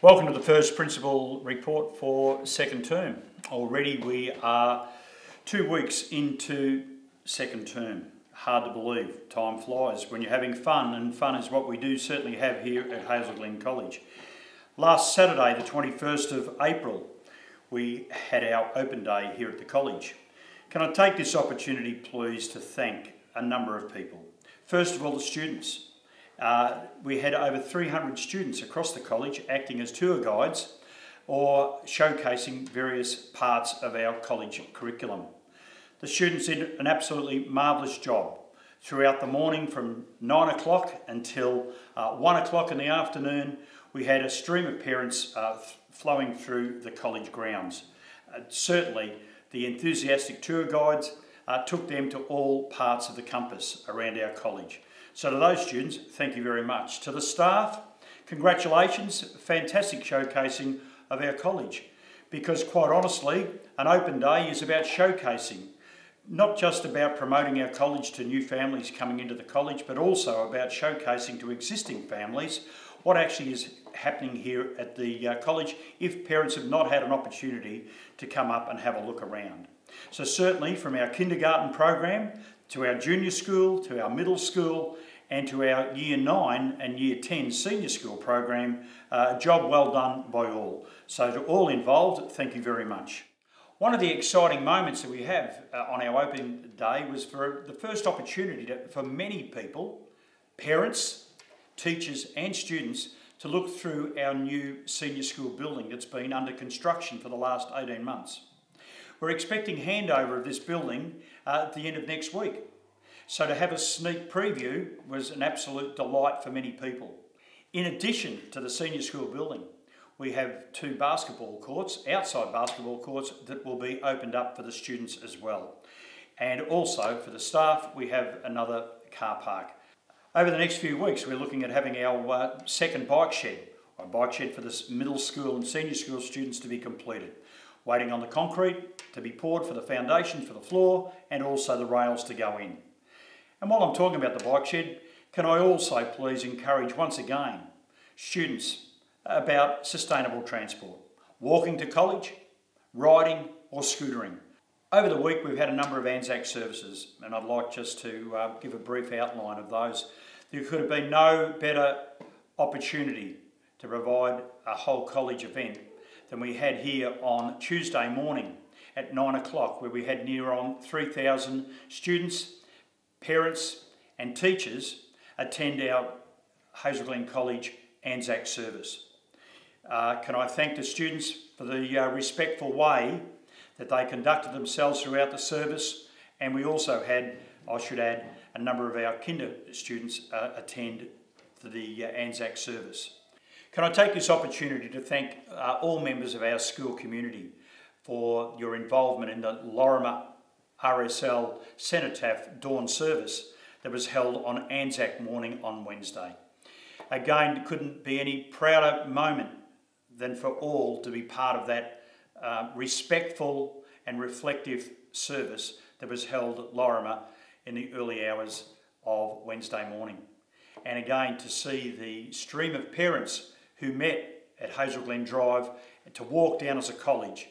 Welcome to the first principal report for second term. Already we are two weeks into second term. Hard to believe, time flies when you're having fun, and fun is what we do certainly have here at Hazel Glen College. Last Saturday, the 21st of April, we had our open day here at the college. Can I take this opportunity, please, to thank a number of people. First of all, the students. Uh, we had over 300 students across the college acting as tour guides or showcasing various parts of our college curriculum. The students did an absolutely marvellous job throughout the morning from 9 o'clock until uh, 1 o'clock in the afternoon. We had a stream of parents uh, flowing through the college grounds. Uh, certainly, the enthusiastic tour guides uh, took them to all parts of the campus around our college. So to those students, thank you very much. To the staff, congratulations, fantastic showcasing of our college. Because quite honestly, an open day is about showcasing, not just about promoting our college to new families coming into the college, but also about showcasing to existing families what actually is happening here at the uh, college if parents have not had an opportunity to come up and have a look around. So certainly from our kindergarten program to our junior school to our middle school and to our Year 9 and Year 10 senior school program, uh, a job well done by all. So to all involved, thank you very much. One of the exciting moments that we have uh, on our open day was for the first opportunity to, for many people, parents, teachers and students to look through our new senior school building that's been under construction for the last 18 months. We're expecting handover of this building uh, at the end of next week. So to have a sneak preview was an absolute delight for many people. In addition to the senior school building, we have two basketball courts, outside basketball courts, that will be opened up for the students as well. And also for the staff, we have another car park. Over the next few weeks, we're looking at having our uh, second bike shed, a bike shed for the middle school and senior school students to be completed. Waiting on the concrete to be poured for the foundation for the floor and also the rails to go in. And while I'm talking about the bike shed, can I also please encourage once again students about sustainable transport, walking to college, riding or scootering. Over the week we've had a number of Anzac services and I'd like just to uh, give a brief outline of those. There could have been no better opportunity to provide a whole college event than we had here on Tuesday morning at 9 o'clock where we had near on 3,000 students parents and teachers attend our Hazel Glen College Anzac service. Uh, can I thank the students for the uh, respectful way that they conducted themselves throughout the service and we also had, I should add, a number of our kinder students uh, attend the uh, Anzac service. Can I take this opportunity to thank uh, all members of our school community for your involvement in the Laurimar RSL Cenotaph Dawn service that was held on Anzac morning on Wednesday. Again, couldn't be any prouder moment than for all to be part of that uh, respectful and reflective service that was held at Laurimar in the early hours of Wednesday morning. And again, to see the stream of parents who met at Hazel Glen Drive to walk down as a college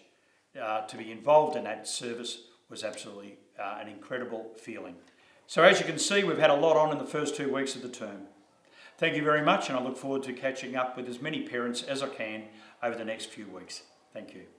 uh, to be involved in that service was absolutely uh, an incredible feeling. So as you can see, we've had a lot on in the first two weeks of the term. Thank you very much, and I look forward to catching up with as many parents as I can over the next few weeks. Thank you.